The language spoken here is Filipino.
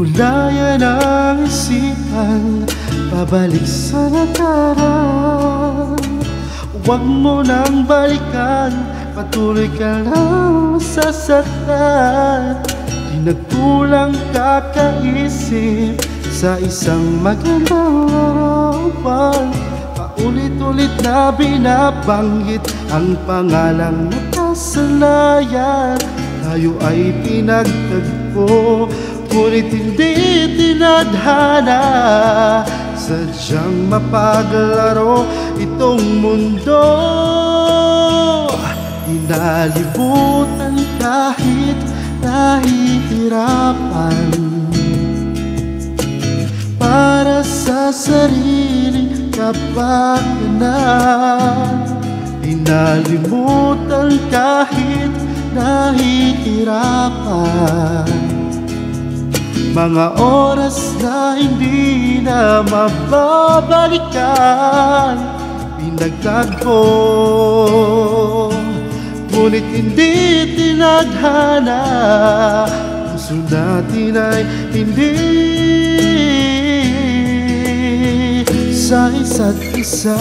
Kulayan ang isipan Pabalik sa nakaraan Huwag mo nang balikan Patuloy ka lang masasaktan nagkulang kakaisip Sa isang magandang larawan Paulit-ulit na binabanggit Ang pangalang nakasanayan Tayo ay pinagtagpo Ngunit hindi tinadhana. Sadyang mapaglaro itong mundo. Inalibutan kahit Para sa sariling kapakanan Inalimutan kahit nahihirapan. Mga oras na hindi na mababalikan Pinagtagpo. Ngunit hindi tinadhana Puso natin ay hindi sari satisa